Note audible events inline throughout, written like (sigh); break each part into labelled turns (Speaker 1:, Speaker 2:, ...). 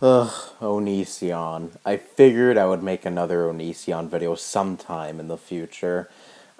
Speaker 1: Ugh, Onision. I figured I would make another Onision video sometime in the future.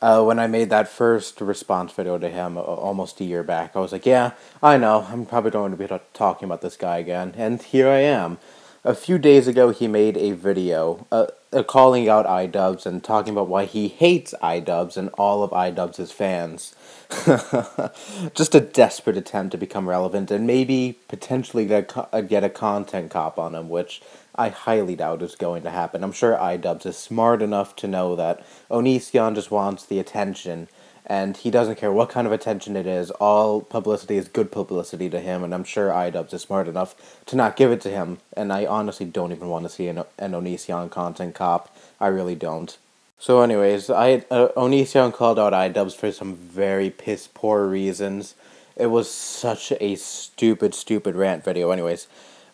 Speaker 1: Uh, when I made that first response video to him almost a year back, I was like, yeah, I know, I'm probably going to be talking about this guy again. And here I am. A few days ago, he made a video uh, uh, calling out iDubbbz and talking about why he hates iDubbbz and all of iDubbbz' fans. (laughs) Just a desperate attempt to become relevant and maybe potentially get a, uh, get a content cop on him, which I highly doubt is going to happen. I'm sure iDubbbz is smart enough to know that Onision just wants the attention and he doesn't care what kind of attention it is. All publicity is good publicity to him, and I'm sure iDubbbz is smart enough to not give it to him. And I honestly don't even want to see an, an Onision content cop. I really don't. So, anyways, I uh, Onision called out iDubbbz for some very piss poor reasons. It was such a stupid, stupid rant video. Anyways,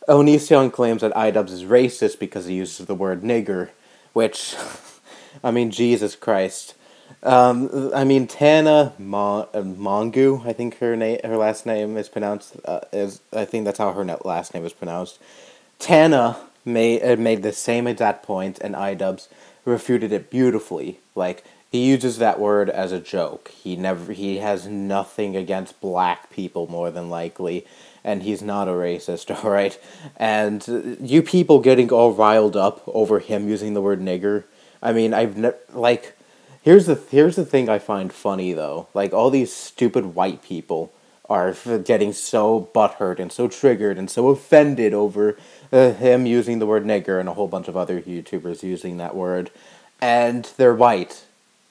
Speaker 1: Onision claims that iDubbbz is racist because he uses the word nigger, which, (laughs) I mean, Jesus Christ. Um, I mean, Tana Mon- uh, I think her name, her last name is pronounced. Uh, is I think that's how her last name is pronounced. Tana made uh, made the same exact point, and iDubbbz refuted it beautifully. Like he uses that word as a joke. He never he has nothing against black people more than likely, and he's not a racist, (laughs) all right? And uh, you people getting all riled up over him using the word nigger. I mean, I've ne- like here's the here's the thing I find funny though. Like all these stupid white people are getting so butthurt and so triggered and so offended over uh, him using the word nigger and a whole bunch of other YouTubers using that word, and they're white.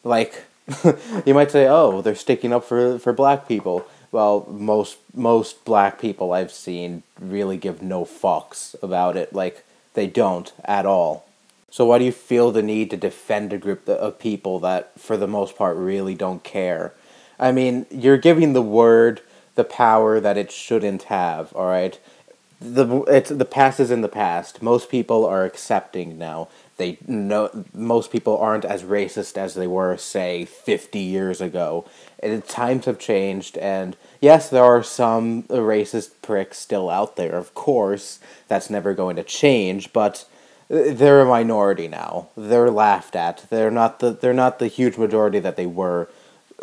Speaker 1: Like, (laughs) you might say, oh, they're sticking up for for black people. Well, most most black people I've seen really give no fucks about it. Like, they don't at all. So why do you feel the need to defend a group of people that, for the most part, really don't care? I mean, you're giving the word the power that it shouldn't have. All right, the it's the past is in the past. Most people are accepting now. They know most people aren't as racist as they were, say, fifty years ago. And times have changed, and yes, there are some racist pricks still out there. Of course, that's never going to change, but they're a minority now. They're laughed at. They're not the they're not the huge majority that they were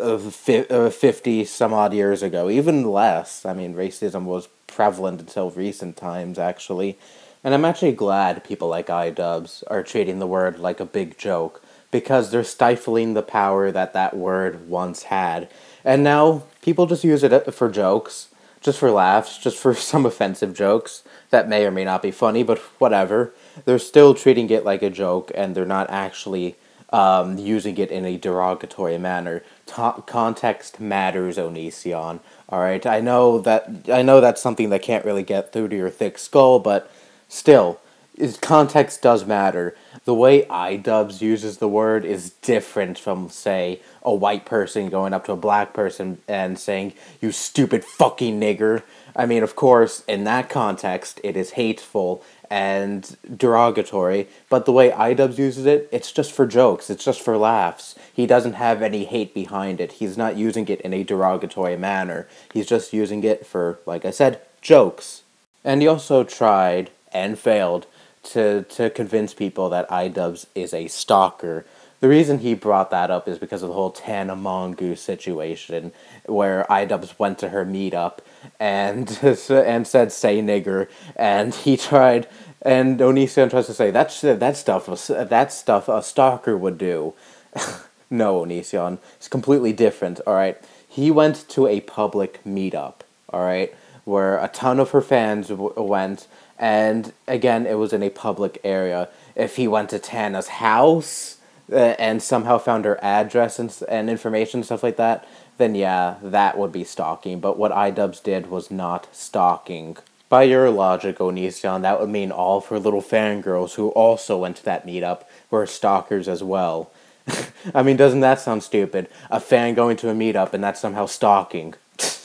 Speaker 1: of uh, fifty some odd years ago. Even less. I mean, racism was prevalent until recent times, actually. And I'm actually glad people like iDubbbz are treating the word like a big joke because they're stifling the power that that word once had. And now people just use it uh, for jokes, just for laughs, just for (laughs) some offensive jokes that may or may not be funny, but whatever. They're still treating it like a joke and they're not actually um, using it in a derogatory manner. Context matters, Onision. All right, I know that I know that's something that can't really get through to your thick skull, but still, is context does matter. The way iDubbbz uses the word is different from, say, a white person going up to a black person and saying, "You stupid fucking nigger." I mean, of course, in that context, it is hateful and derogatory, but the way iDubbbz uses it, it's just for jokes, it's just for laughs. He doesn't have any hate behind it. He's not using it in a derogatory manner. He's just using it for, like I said, jokes. And he also tried and failed to to convince people that iDubbbz is a stalker. The reason he brought that up is because of the whole Tana Mongeau situation, where iDubbbz went to her meetup and (laughs) and said "say nigger," and he tried, and Onision tries to say that's that stuff that stuff a stalker would do. (laughs) no, Onision, it's completely different. All right, he went to a public meetup. All right, where a ton of her fans went, and again, it was in a public area. If he went to Tana's house uh, and somehow found her address and and information stuff like that then yeah, that would be stalking. But what iDubbbz did was not stalking. By your logic, Onision, that would mean all of her little fangirls who also went to that meetup were stalkers as well. (laughs) I mean, doesn't that sound stupid? A fan going to a meetup and that's somehow stalking.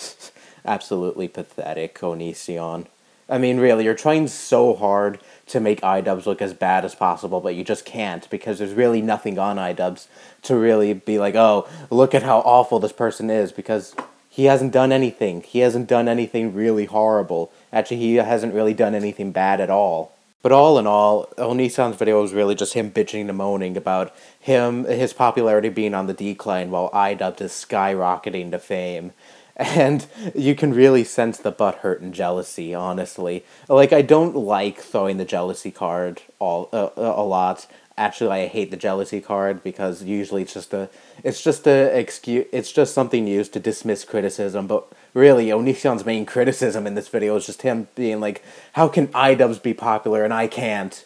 Speaker 1: (laughs) Absolutely pathetic, Onision. I mean, really, you're trying so hard to make iDubbbz look as bad as possible, but you just can't because there's really nothing on iDubbbz to really be like, oh, look at how awful this person is because he hasn't done anything. He hasn't done anything really horrible. Actually, he hasn't really done anything bad at all. But all in all, Onision's video was really just him bitching and moaning about him, his popularity being on the decline while iDubbbz is skyrocketing to fame. (laughs) And you can really sense the butthurt and jealousy, honestly. Like, I don't like throwing the jealousy card all uh, a lot. Actually, I hate the jealousy card because usually it's just a, it's just a excuse, it's just something used to dismiss criticism. But really, Onision's main (laughs) criticism in this video is just him being like, "How can iDubbbz be popular and I can't?"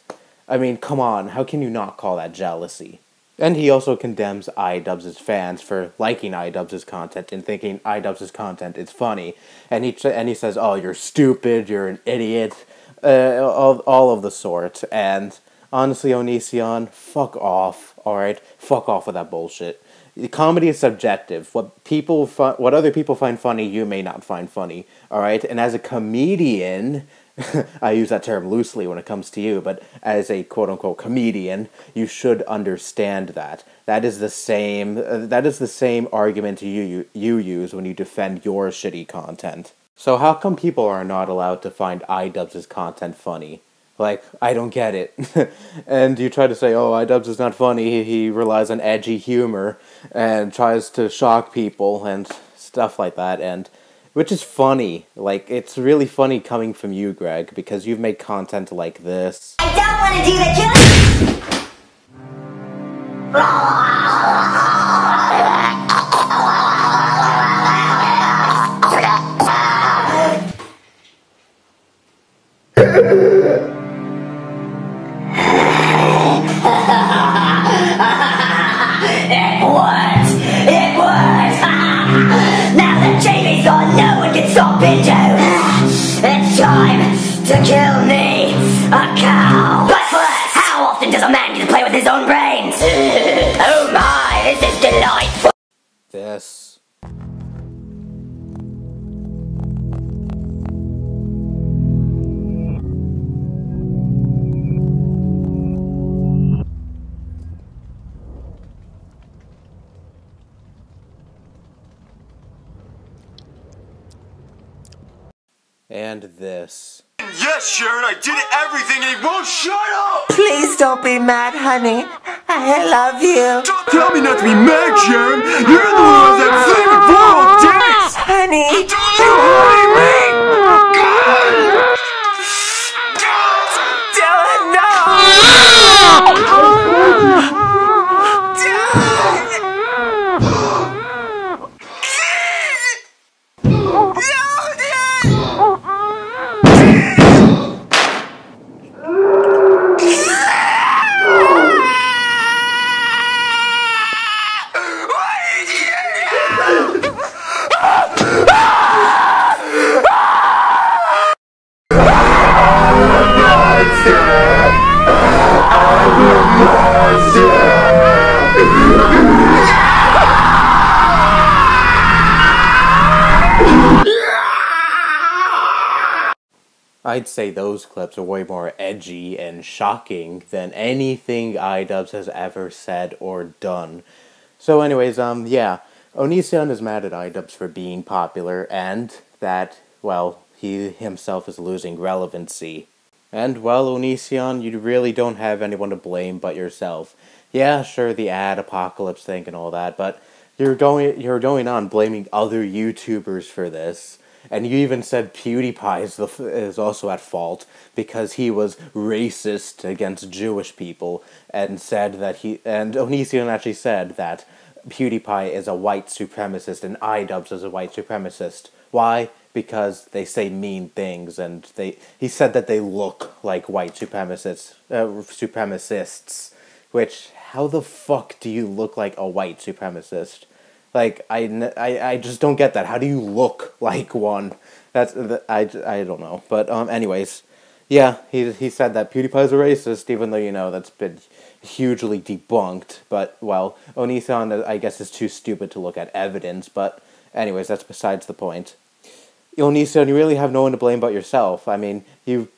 Speaker 1: I mean, come on, how can you not call that jealousy? And he also condemns iDubbbz's fans for liking iDubbbz's content and thinking iDubbbz's content is funny. And he and he says, "Oh, you're stupid. You're an idiot." Uh, all, all of the sort. And honestly, Onision, fuck off. All right, fuck off with that bullshit. Comedy is subjective. What people, what other people find funny, you may not find funny. All right, and as a comedian, (laughs) I use that term loosely when it comes to you, but as a quote unquote comedian, you should understand that. That is the same. Uh, that is the same argument you, you you use when you defend your shitty content. So how come people are not allowed to find iDubbbz's content funny? Like I don't get it. (laughs) and you try to say, "Oh, iDubbbz is not funny. He, he relies on edgy humor and tries to shock people and stuff like that." And which is funny. Like it's really funny coming from you, Greg, because you've made content like this.
Speaker 2: I don't want to do the killing. This.
Speaker 3: Yes, Sharon, I did everything and he won't shut up!
Speaker 4: Please don't be mad, honey. I love you.
Speaker 3: Don't tell me not to be mad, Sharon! You're the ones that say me for all days!
Speaker 4: Honey,
Speaker 3: Don't you hurry me!
Speaker 1: I'd say those clips are way more edgy and shocking than anything iDubbbz has ever said or done. So, anyways, um, yeah, Onision is mad at iDubbbz for being popular and that, well, he himself is losing relevancy. And, well, Onision, you really don't have anyone to blame but yourself. Yeah, sure, the ad apocalypse thing and all that, but you're going you're going on blaming other YouTubers for this. And you even said PewDiePie is, the, is also at fault because he was racist against Jewish people and said that he and Onision actually said that PewDiePie is a white supremacist and iDubbbz is a white supremacist. Why? Because they say mean things and they he said that they look like white supremacists uh, supremacists. Which how the fuck do you look like a white supremacist? Like I, I, I just don't get that. How do you look like one? That's th- I, I don't know. But um, anyways, yeah, he he said that PewDiePie's a racist, even though you know that's been hugely debunked. But well, Onision I guess is too stupid to look at evidence. But anyways, that's besides the point. Onision, you really have no one to blame but yourself. I mean, you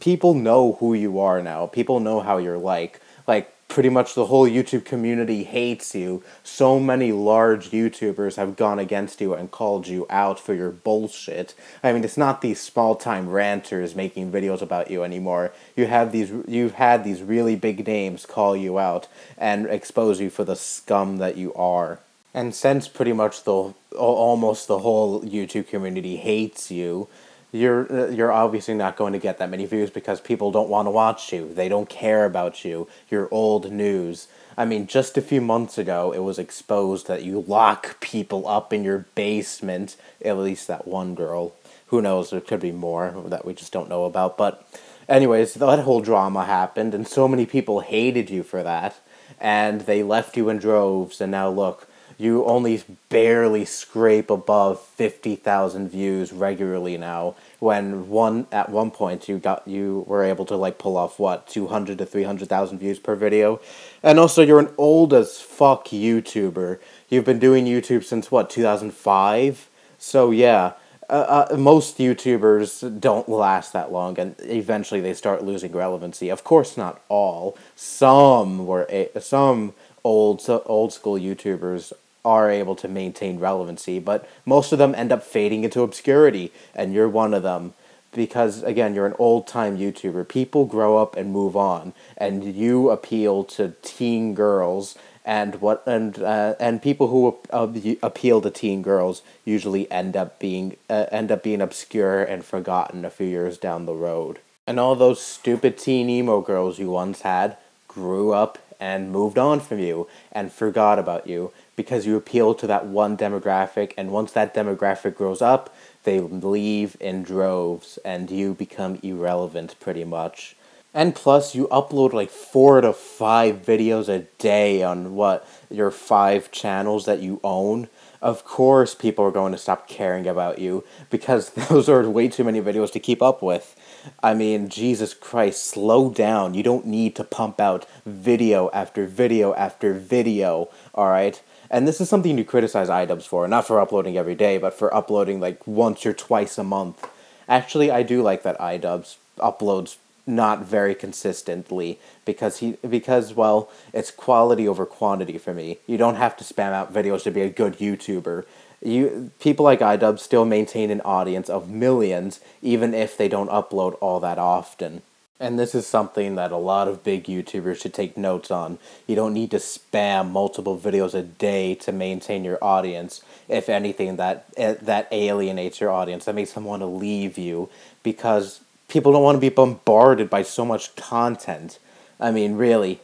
Speaker 1: people know who you are now. People know how you're like. Like pretty much the whole YouTube community hates you. So many large YouTubers have gone against you and called you out for your bullshit. I mean, it's not these small-time ranters making videos about you anymore. You have these you've had these really big names call you out and expose you for the scum that you are. And since pretty much the almost the whole YouTube community hates you, you're uh, you're obviously not going to get that many views because people don't want to watch you. They don't care about you. You're old news. I mean, just a few months ago, it was exposed that you lock people up in your basement. At least that one girl. Who knows? There could be more that we just don't know about. But, anyways, that whole drama happened, and so many people hated you for that, and they left you in droves. And now look, you only barely scrape above 50,000 views regularly now when one at one point you got you were able to like pull off what 200 to 300,000 views per video and also you're an old as fuck YouTuber you've been doing YouTube since what 2005 so yeah uh, uh, most YouTubers don't last that long, and eventually they start losing relevancy. Of course, not all. Some were a- some old old school YouTubers are able to maintain relevancy, but most of them end up fading into obscurity, and you're one of them. Because again, you're an old time YouTuber. People grow up and move on, and you appeal to teen girls, and what and uh, and people who uh, appeal to teen girls usually end up being uh, end up being obscure and forgotten a few years down the road. And all those stupid teen emo girls you once had grew up and moved on from you and forgot about you because you appeal to that one demographic, and once that demographic grows up, they leave in droves, and you become irrelevant pretty much. And plus, you upload like four to five videos a day on what your five channels that you own. Of course, people are going to stop caring about you because (laughs) those are way too many videos to keep up with. I mean, Jesus Christ, slow down. You don't need to pump out video after video after video, alright? And this is something you criticize iDubbbz for, not for uploading every day, but for uploading like once or twice a month. Actually, I do like that iDubbbz uploads not very consistently because he because well, it's quality over quantity for me. You don't have to spam out videos to be a good YouTuber. You people like iDubbbz still maintain an audience of millions even if they don't upload all that often. And this is something that a lot of big YouTubers should take notes on. You don't need to spam multiple videos a day to maintain your audience. If anything, that eh, that alienates your audience. That makes them want to leave you because people don't want to be bombarded by so much content. I mean, really.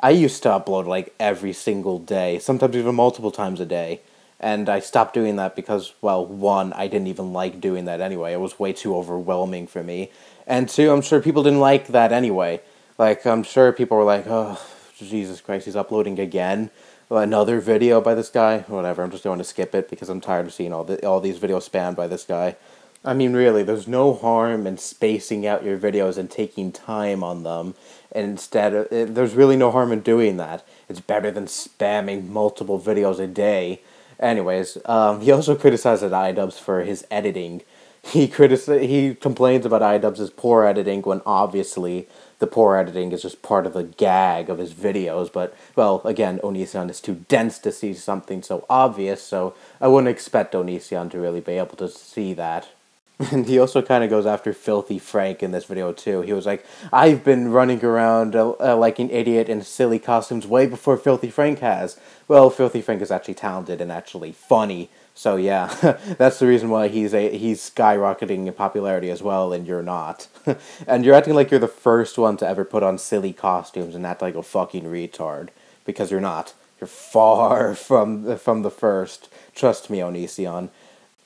Speaker 1: I used to upload like every single day, sometimes even multiple times a day. And I stopped doing that because, well, one, I didn't even like doing that anyway. It was way too overwhelming for me. And two, I'm sure people didn't like that anyway. Like, I'm sure people were like, oh, Jesus Christ, he's uploading again. Another video by this guy. Whatever, I'm just going to skip it because I'm tired of seeing all, the, all these videos spammed by this guy. I mean, really, there's no harm in spacing out your videos and taking time on them. And instead, of, it, there's really no harm in doing that. It's better than spamming multiple videos a day. Anyways, um, (laughs) he also criticized iDubbbz for his editing he critic he complains about iDubbbz's poor editing when obviously the poor editing is just part of the gag of his videos. But well, again, Onision is too dense to see something so obvious, so I wouldn't expect Onision to really be able to see that. (laughs) And he also kind of goes after Filthy Frank in this video too. He was like, "I've been running around uh, uh, like an idiot in silly costumes way before Filthy Frank has." Well, Filthy Frank is actually talented and actually funny. So yeah, (laughs) that's the reason why he's a he's skyrocketing in popularity as well, and you're not. (laughs) and you're acting like you're the first one to ever put on silly costumes and act like a fucking retard because you're not. You're far from from the first. Trust me, Onision.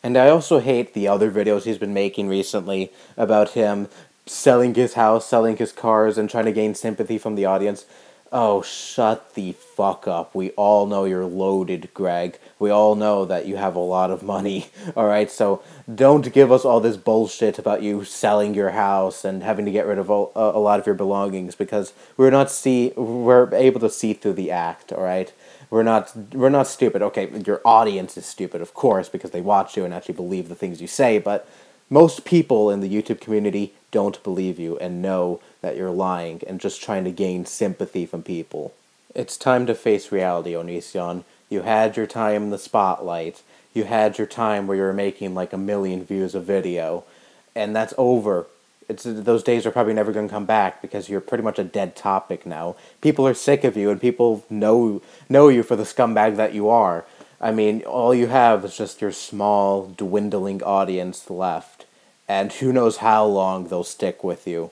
Speaker 1: And I also hate the other videos he's been making recently about him selling his house, selling his cars, and trying to gain sympathy from the audience. Oh, shut the fuck up. We all know you're loaded, Greg. We all know that you have a lot of money. (laughs) Alright, so don't give us all this bullshit about you selling your house and having to get rid of all, uh, a lot of your belongings because we're not see we're able to see through the act, alright? We're not we're not stupid. Okay, your audience is stupid, of course, because they watch you and actually believe the things you say, but most people in the YouTube community don't believe you and know that you're lying and just trying to gain sympathy from people. It's time to face reality, Onision. You had your time in the spotlight. You had your time where you were making like a million views a video, and that's over. It's those days are probably never going to come back because you're pretty much a dead topic now. People are sick of you, and people know know you for the scumbag that you are. I mean, all you have is just your small, dwindling audience left, and who knows how long they'll stick with you.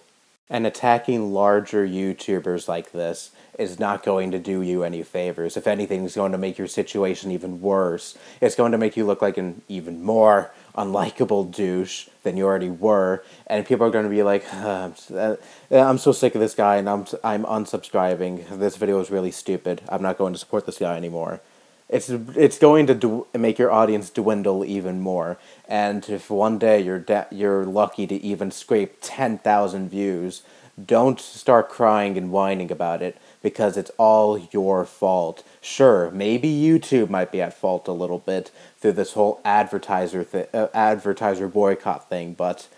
Speaker 1: And attacking larger YouTubers like this is not going to do you any favors. If anything, it's going to make your situation even worse. It's going to make you look like an even more unlikable douche than you already were, and people are going to be like, uh, "I'm so sick of this guy, and I'm I'm unsubscribing. This video is really stupid. I'm not going to support this guy anymore." It's it's going to du- make your audience dwindle even more, and if one day you're you're lucky to even scrape ten thousand views, don't start crying and whining about it because it's all your fault. Sure, maybe YouTube might be at fault a little bit through this whole advertiser uh, advertiser boycott thing, but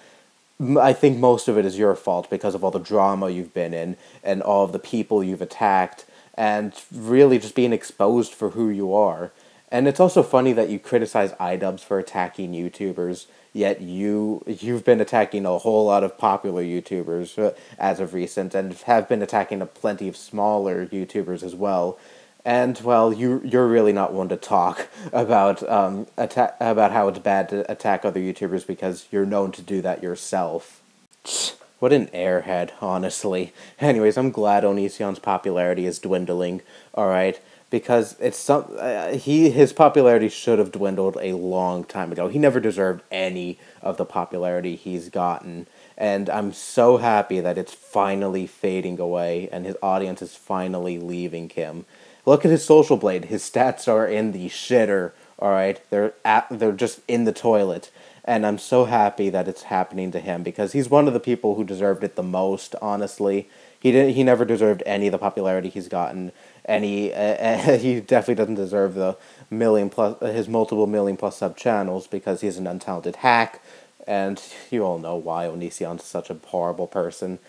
Speaker 1: I think most of it is your fault because of all the drama you've been in and all of the people you've attacked and really just being exposed for who you are. And it's also funny that you criticize iDubbbz for attacking YouTubers yet you you've been attacking a whole lot of popular YouTubers uh, as of recent, and have been attacking a plenty of smaller YouTubers as well. And well, you you're really not one to talk (laughs) about um attack about how it's bad to attack other YouTubers because you're known to do that yourself. (sniffs) What an airhead, honestly. (laughs) Anyways, I'm glad Onision's popularity is dwindling. All right, because it's some uh, he his popularity should have dwindled a long time ago. He never deserved any of the popularity he's gotten, and I'm so happy that it's finally fading away and his audience is finally leaving him. Look at his social blade. His stats are in the shitter. All right, they're at they're just in the toilet. And I'm so happy that it's happening to him because he's one of the people who deserved it the most, honestly. He didn't he never deserved any of the popularity he's gotten and he uh, he definitely doesn't deserve the million plus his multiple million plus sub channels because he's an untalented hack, and you all know why Onision's such a horrible person.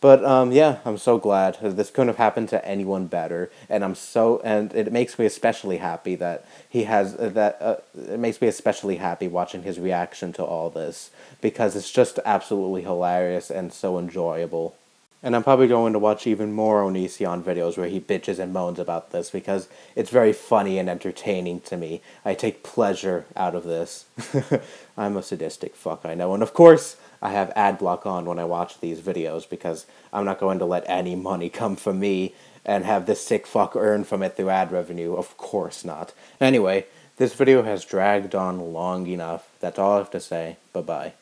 Speaker 1: But um, yeah, I'm so glad this couldn't have happened to anyone better, and I'm so and it makes me especially happy that he has uh, that. Uh, it makes me especially happy watching his reaction to all this because it's just absolutely hilarious and so enjoyable. And I'm probably going to watch even more Onision videos where he bitches and moans about this because it's very funny and entertaining to me. I take pleasure out of this. (laughs) I'm a sadistic fuck, I know. And of course, I have ad block on when I watch these videos because I'm not going to let any money come from me and have this sick fuck earn from it through ad revenue. Of course not. Anyway, this video has dragged on long enough. That's all I have to say. Bye bye.